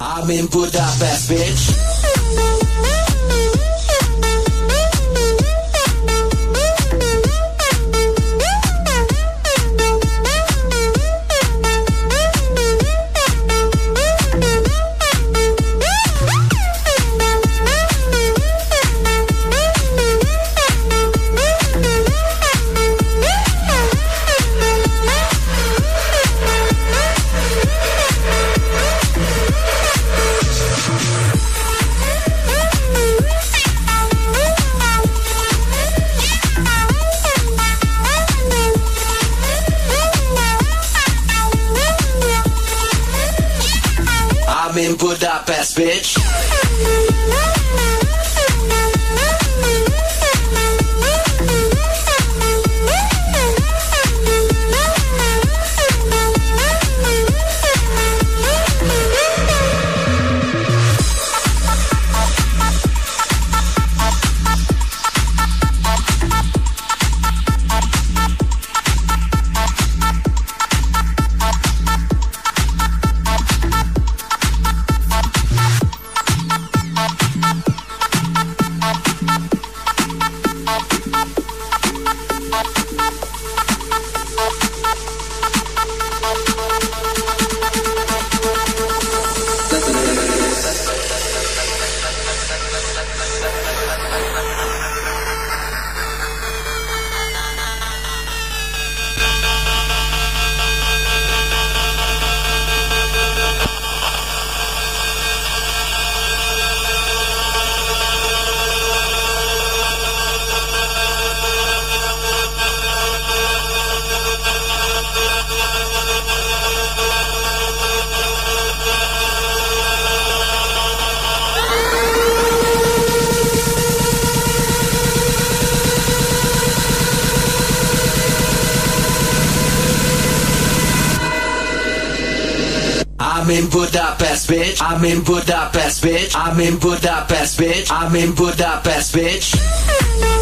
I'm in Budapest, bitch. I'm in Budapest, bitch. I'm in Budapest, bitch. I'm in Budapest, bitch. I'm in Budapest, bitch. I'm in Budapest, bitch.